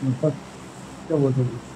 मतलब क्या बोलते हैं?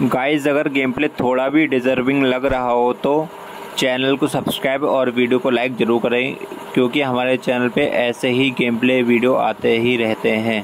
गाइस अगर गेम प्ले थोड़ा भी डिजर्विंग लग रहा हो तो चैनल को सब्सक्राइब और वीडियो को लाइक ज़रूर करें, क्योंकि हमारे चैनल पे ऐसे ही गेम प्ले वीडियो आते ही रहते हैं।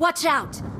Watch out!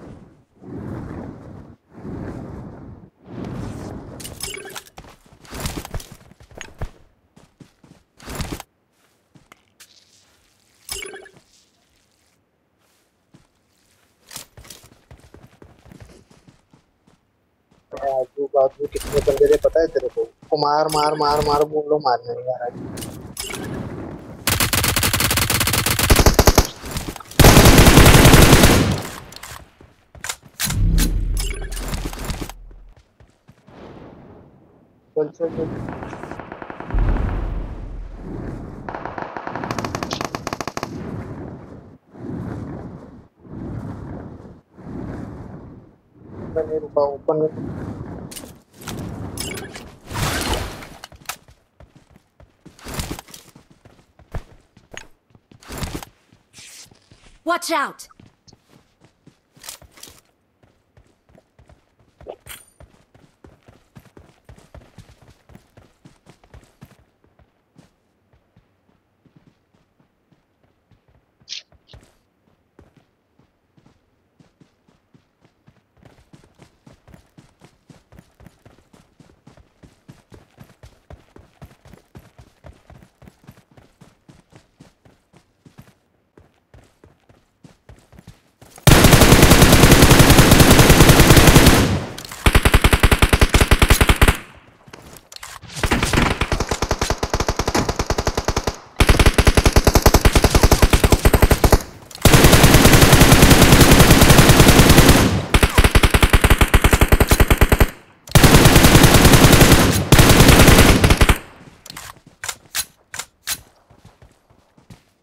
आजू बाजू कितने बंदे थे, पता है तेरे को? को मार मार मार मार, बोल लो मारने है। चल चल चल। नहीं रुका, ऊपर नहीं Watch out!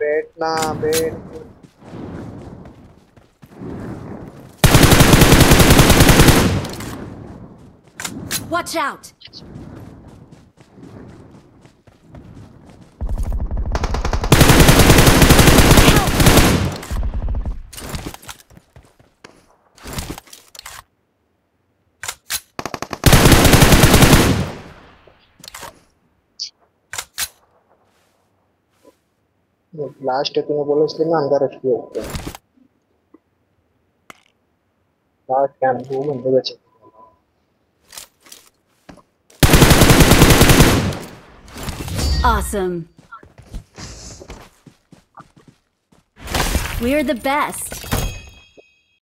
बैठना बैठ Watch out! লাস্টে তুমি বলেছিলে না আন্ডার এফপি হচ্ছে আর ক্যাম্প রুম হয়ে Awesome. We're the best.